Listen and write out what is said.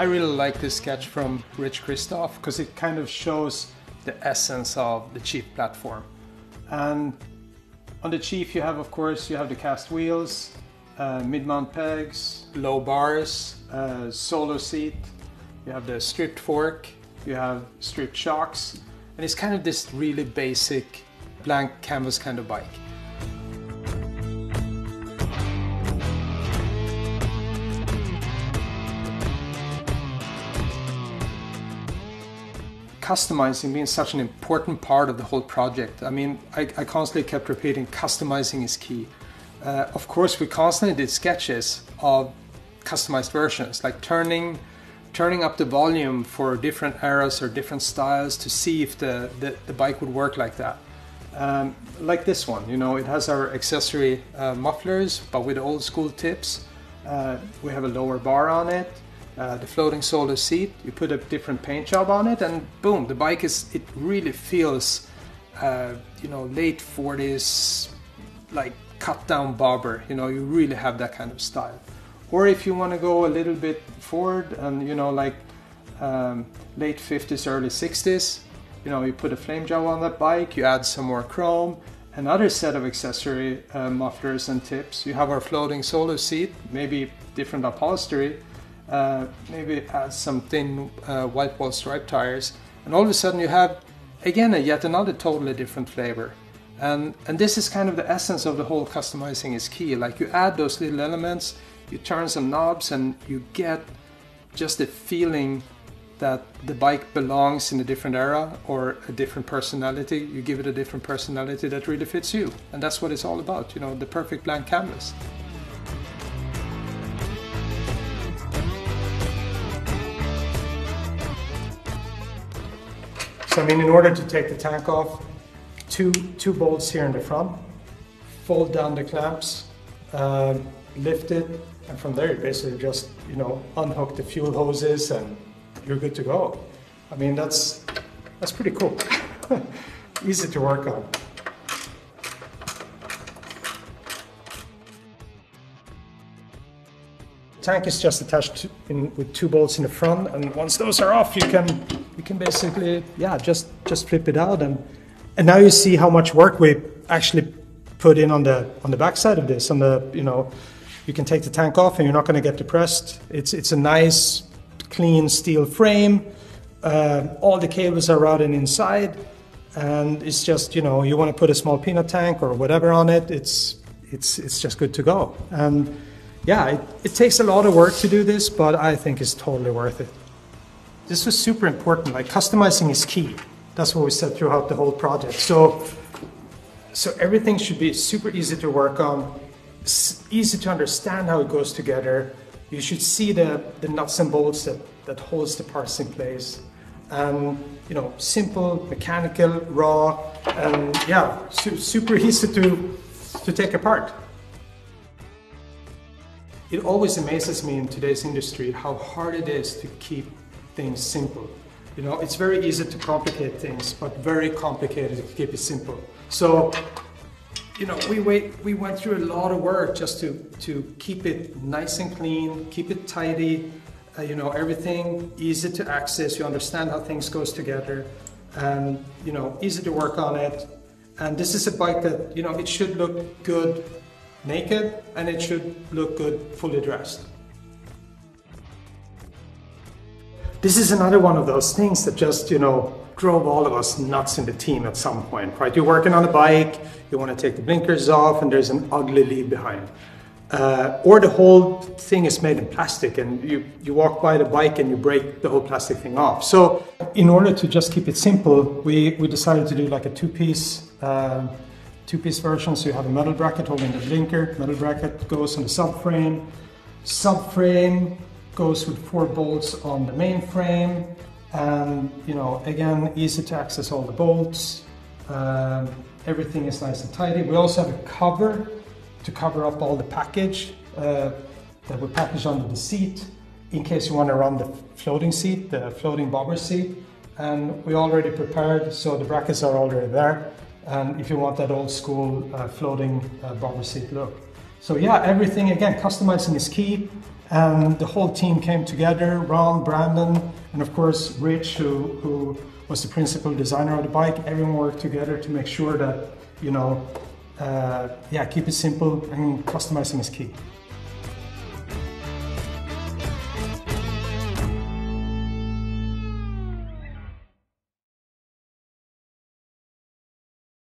I really like this sketch from Rich Christoph because it kind of shows the essence of the Chief platform. And on the Chief you have of course you have the cast wheels, uh, mid-mount pegs, low bars, uh, solo seat, you have the stripped fork, you have stripped shocks, and it's kind of this really basic blank canvas kind of bike. Customizing being such an important part of the whole project. I mean, I, I constantly kept repeating customizing is key. Uh, of course, we constantly did sketches of customized versions, like turning turning up the volume for different eras or different styles to see if the, the, the bike would work like that. Um, like this one, you know, it has our accessory uh, mufflers, but with old school tips. Uh, we have a lower bar on it, uh, the floating solo seat. You put a different paint job on it, and boom, the bike is. It really feels, uh, you know, late 40s, like cut down bobber. You know, you really have that kind of style. Or if you want to go a little bit forward and you know, like um, late 50s, early 60s, you know, you put a flame job on that bike, you add some more chrome, another set of accessory uh, mufflers and tips. You have our floating solo seat, maybe different upholstery, uh, maybe add some thin uh, white wall stripe tires, and all of a sudden you have again a yet another totally different flavor. And and this is kind of the essence of the whole customizing is key. Like you add those little elements, you turn some knobs, and you get just the feeling that the bike belongs in a different era or a different personality. You give it a different personality that really fits you, and that's what it's all about. You know, the perfect blank canvas. So I mean, in order to take the tank off, two, two bolts here in the front, fold down the clamps, uh, lift it, and from there you basically just, you know, unhook the fuel hoses and you're good to go. I mean, that's, that's pretty cool. Easy to work on. tank is just attached in, with two bolts in the front, and once those are off, you can you can basically yeah just just flip it out, and and now you see how much work we actually put in on the on the back side of this. On the you know, you can take the tank off, and you're not going to get depressed. It's it's a nice clean steel frame. Uh, all the cables are routed inside, and it's just you know you want to put a small peanut tank or whatever on it. It's it's it's just good to go. And yeah, it, it takes a lot of work to do this, but I think it's totally worth it. This was super important. Like customizing is key. That's what we said throughout the whole project. So, so everything should be super easy to work on, easy to understand how it goes together. You should see the, the nuts and bolts that, that holds the parts in place. And you know, simple, mechanical, raw, and yeah, su super easy to, to take apart. It always amazes me in today's industry how hard it is to keep things simple. You know, it's very easy to complicate things, but very complicated to keep it simple. So, you know, we wait, we went through a lot of work just to to keep it nice and clean, keep it tidy. Uh, you know, everything easy to access. You understand how things goes together, and you know, easy to work on it. And this is a bike that you know it should look good naked and it should look good fully dressed. This is another one of those things that just, you know, drove all of us nuts in the team at some point, right? You're working on a bike, you want to take the blinkers off, and there's an ugly lead behind. Uh, or the whole thing is made in plastic and you, you walk by the bike and you break the whole plastic thing off. So in order to just keep it simple, we, we decided to do like a two-piece uh, two-piece version, so you have a metal bracket holding the blinker, metal bracket goes on the subframe, subframe goes with four bolts on the main frame, and you know, again, easy to access all the bolts, um, everything is nice and tidy. We also have a cover to cover up all the package uh, that we package under the seat in case you want to run the floating seat, the floating bobber seat. And we already prepared, so the brackets are already there and if you want that old school uh, floating uh, bobber seat look. So yeah, everything again, customizing is key. And the whole team came together, Ron, Brandon, and of course Rich, who, who was the principal designer of the bike. Everyone worked together to make sure that, you know, uh, yeah, keep it simple and customizing is key.